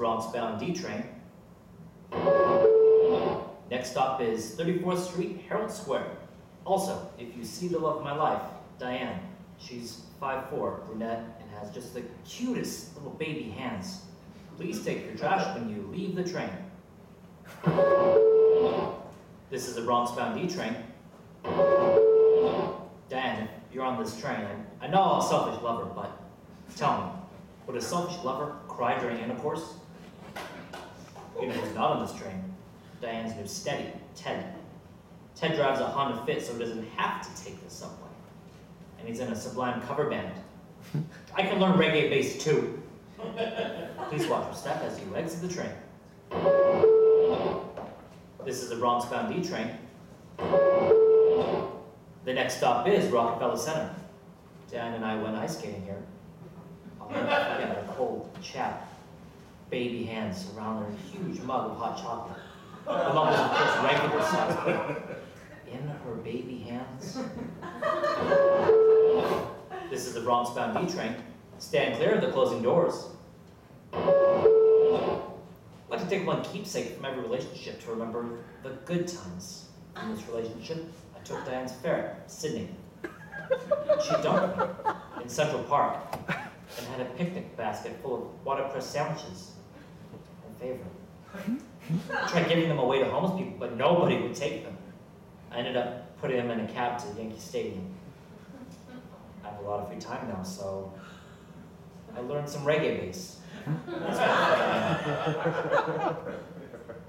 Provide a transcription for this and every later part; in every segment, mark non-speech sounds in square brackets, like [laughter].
Bronx-bound D train. Next stop is 34th Street, Herald Square. Also, if you see the love of my life, Diane. She's 5'4", brunette, and has just the cutest little baby hands. Please take your trash when you leave the train. This is the Bronx-bound D train. Diane, you're on this train, I know I'm a selfish lover, but tell me, would a selfish lover cry during intercourse? You know who's not on this train? Diane's new steady, Ted. Ted drives a Honda Fit so he doesn't have to take the subway. And he's in a Sublime cover band. [laughs] I can learn reggae bass too. Please watch your step as you exit the train. This is the Bronx-bound D train. The next stop is Rockefeller Center. Diane and I went ice skating here. I'll never forget a cold chap, baby hands around a huge mug of hot chocolate. The mug was of course regular size, but in her baby hands. This is the Bronx-bound D train. Stand clear of the closing doors. I'd like to take one keepsake from every relationship to remember the good times in this relationship. I took Diane's ferret, Sydney. She dumped me in Central Park and had a picnic basket full of watercress sandwiches. My favorite. I tried giving them away to homeless people, but nobody would take them. I ended up putting them in a cab to Yankee Stadium. I have a lot of free time now, so I learned some reggae bass.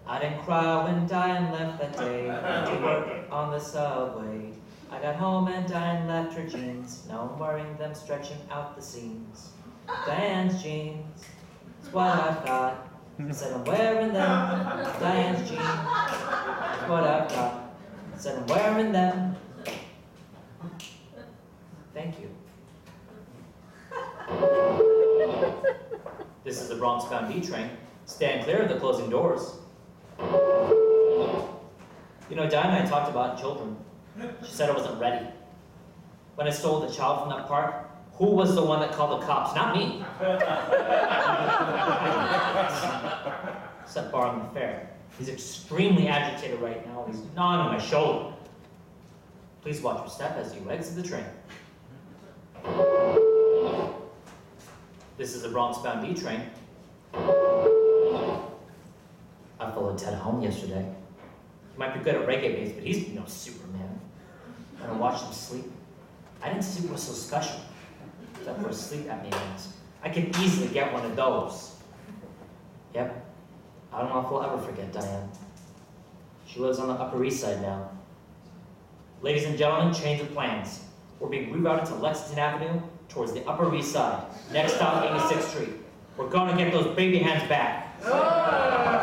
I didn't cry when Diane left that day on the subway. I got home and Diane left her jeans. Now I'm wearing them, stretching out the seams. Diane's jeans, it's what I've got. Said I'm wearing them. Diane's jeans, what I've got. Said I'm wearing them. Thank you. This is the Bronx-bound D train. Stand clear of the closing doors. You know, Diane and I talked about children. She said I wasn't ready. When I stole the child from that park, who was the one that called the cops? Not me. Set bar on the fair. He's extremely agitated right now. He's gnawing on my shoulder. Please watch your step as you exit the train. This is the Bronx-bound D train. I followed Ted home yesterday. He might be good at reggae bass, but he's no Superman. I watched him sleep, I didn't see what was so special. Except for a sleep apnea mask. I could easily get one of those. Yep. I don't know if we'll ever forget Diane. She lives on the Upper East Side now. Ladies and gentlemen, change of plans. We're being rerouted to Lexington Avenue towards the Upper East Side. Next stop, 86th Street. We're gonna get those baby hands back. Oh!